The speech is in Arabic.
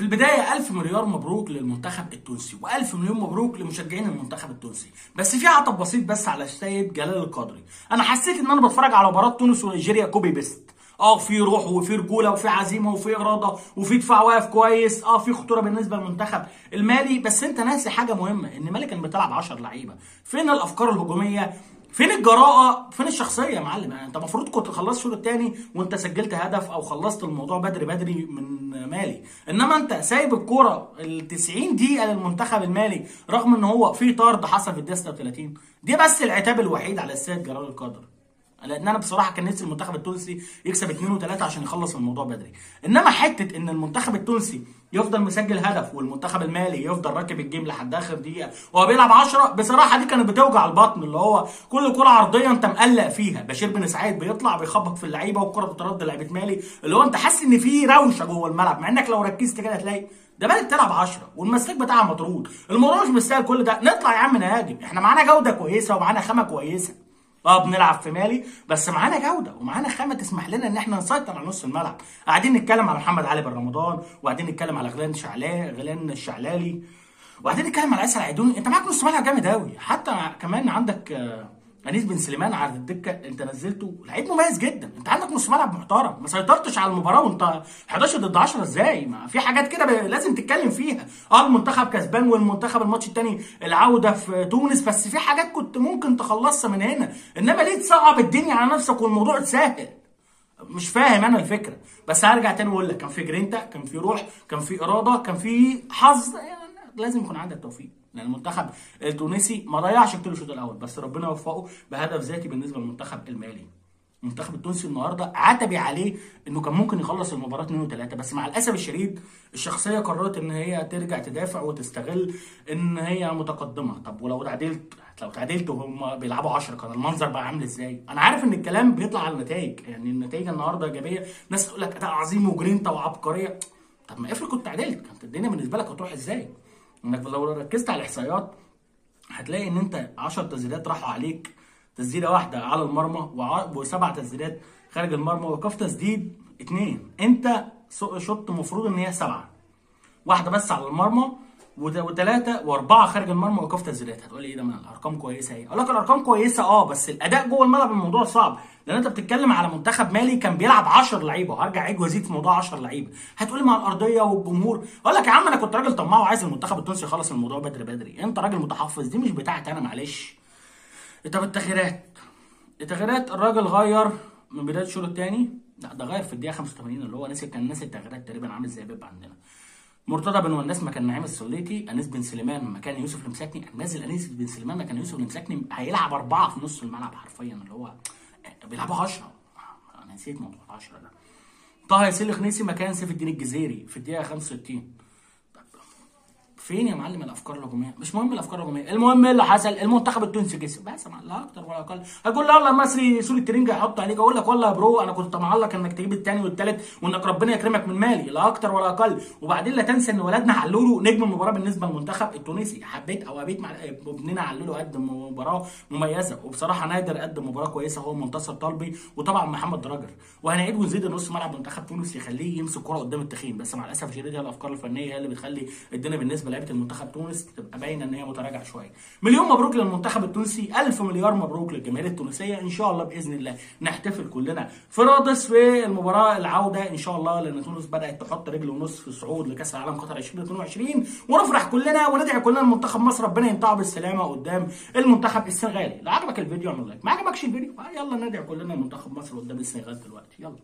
في البداية ألف مليار مبروك للمنتخب التونسي وألف مليون مبروك لمشجعين المنتخب التونسي. بس في عتب بسيط بس على السيد جلال القدري أنا حسيت إن أنا بتفرج على مباراة تونس ونيجيريا copy paste. آه في روح وفي رجولة وفي عزيمة وفي إرادة وفي دفاع واقف كويس. آه في خطورة بالنسبة للمنتخب المالي. بس أنت ناسي حاجة مهمة إن مالي كان بتلعب 10 لعيبة. فين الأفكار الهجومية؟ فين الجراءة؟ فين الشخصية يا معلم؟ يعني انت المفروض كنت خلصت الشوط الثاني وانت سجلت هدف أو خلصت الموضوع بدري بدري من مالي. انما انت سايب الكورة ال 90 دقيقة للمنتخب المالي رغم ان هو في طرد حصل في الدقيقة 36 دي بس العتاب الوحيد على السيد جلال القدري. لأن أنا بصراحه كان نفسي المنتخب التونسي يكسب 2 و3 عشان يخلص الموضوع بدري. انما حتة ان المنتخب التونسي يفضل مسجل هدف والمنتخب المالي يفضل راكب ال game لحد آخر دقيقة وهو بيلعب 10 بصراحة دي كانت بتوجع البطن اللي هو كل كرة عرضية انت مقلق فيها. بشير بن سعيد بيطلع بيخبط في اللعيبة والكره بترد لعيبة مالي اللي هو انت حاسس ان في روشة جوه الملعب مع انك لو ركزت كده هتلاقي ده بالك تلعب 10 والمساك بتاعها مطرود. الموضوع مش مستاهل كل ده. نطلع يا عم نهاجم. إحنا معانا جودة كويسة ومعانا خامة كويسة. آه بنلعب في مالي بس معانا جودة ومعانا خامة تسمح لنا إن إحنا نسيطر على نص الملعب. قاعدين نتكلم على محمد علي بن رمضان وقاعدين نتكلم على غلان شعلان غلان الشعلالي وقاعدين نتكلم على اسر عيدوني أنت معاك نص ملعب جامد قوي حتى كمان عندك آه انيس بن سليمان على الدكة انت نزلته لعيب مميز جدا. انت عندك نص ملعب محترم ما سيطرتش على المباراة وانت 11 ضد 10 إزاي؟ ما في حاجات كده لازم تتكلم فيها. آه المنتخب كسبان والمنتخب الماتش الثاني العودة في تونس بس في حاجات كنت ممكن تخلصها من هنا. انما ليه تصعب الدنيا على نفسك والموضوع اتسهل مش فاهم أنا الفكرة. بس هرجع تاني واقول لك كان في جرينتا كان في روح كان في إرادة كان في حظ يعني لازم يكون عندك توفيق. لأن المنتخب التونسي ما ضيعش كتير الشوط الأول بس ربنا وفقه بهدف ذاتي بالنسبة للمنتخب المالي. المنتخب التونسي النهارده عتبي عليه إنه كان ممكن يخلص المباراة 2 و3 بس مع الأسف الشديد الشخصية قررت إن هي ترجع تدافع وتستغل إن هي متقدمة. طب ولو تعادلت لو تعادلت وهم بيلعبوا 10 كان المنظر بقى عامل إزاي؟ أنا عارف إن الكلام بيطلع على النتائج يعني النتائج النهارده إيجابية. ناس تقول لك أداء عظيم وجرينتا وعبقريه طب ما افرض كنت تعادلت كانت الدنيا بالنسبة لك هتروح إزاي؟ انك لو ركزت على الإحصائيات هتلاقي إن أنت 10 تسديدات راحوا عليك. تسديدة واحدة على المرمى وسبع تسديدات خارج المرمى وكف تسديد اثنين أنت شوط المفروض إن هي سبعة. واحدة بس على المرمى وثلاثه وأربعة خارج المرمى وكف تسديدات هتقول لي إيه ده؟ ما الأرقام كويسة إيه؟ أقول لك الأرقام كويسة آه بس الأداء جوه الملعب الموضوع صعب. لأن أنت بتتكلم على منتخب مالي كان بيلعب 10 لعيبة. وهرجع أعيد وازيد في موضوع 10 لعيبه هتقولي مع الأرضية والجمهور. أقول لك يا عم أنا كنت راجل طماع وعايز المنتخب التونسي يخلص الموضوع بدري بدري. أنت راجل متحفظ دي مش بتاعتي أنا معلش. طب التغييرات؟ التغييرات الراجل غير من بداية الشوط الثاني لا ده غير في الدقيقة 85 اللي هو ناسي كان ناسي التغييرات تقريبا عامل زي بيب عندنا. مرتضى بن وناس مكان نعيم السليتي أنيس بن سليمان مكان يوسف المساكني نازل أنيس بن سليمان مكان يوسف المساكني هيلعب أربعة في نص الملعب حرفيا اللي هو بيلعبوا 10 أنا نسيت موضوع 10 ده. طه ياسين خنيسي مكان سيف الدين الجزيري في الدقيقة 65 فين يا معلم الأفكار الهجومية؟ مش مهم الأفكار الهجومية، المهم إيه اللي حصل؟ المنتخب التونسي كسب. بس لا أكتر ولا أقل، هتقول لي يلا المصري سوري الترند هيحط عليك. أقول لك والله يا برو أنا كنت معلق انك تجيب الثاني والثالث وإنك ربنا يكرمك من مالي. لا أكتر ولا أقل، وبعدين لا تنسى إن ولادنا علولو نجم المباراة بالنسبة للمنتخب التونسي، حبيت أو أبيت ابننا علولو قدم مباراة مميزة. وبصراحة نادر قدم مباراة كويسة. هو منتصر طالبي وطبعا محمد دراجر، وهنعيد ونزيد نص ملعب منتخب تونس يخليه يمسك كرة قدام التخين. بس مع الأسف الشديد هي الأفكار الفنية هي اللي بتخلي الدنيا بالنسبة لعيبه المنتخب تونس تبقى باينة إن هي متراجعة شوية. مليون مبروك للمنتخب التونسي، ألف مليار مبروك للجماهير التونسية، إن شاء الله بإذن الله نحتفل كلنا في رادس في المباراة العودة إن شاء الله لأن تونس بدأت تحط رجل ونص في الصعود لكأس العالم قطر 2022 ونفرح كلنا وندعي كلنا لمنتخب مصر ربنا يطلعه بالسلامة قدام المنتخب السنغالي. لو عجبك الفيديو اعمل لايك، ما عجبكش الفيديو يلا ندعي كلنا لمنتخب مصر قدام السنغال دلوقتي، يلا.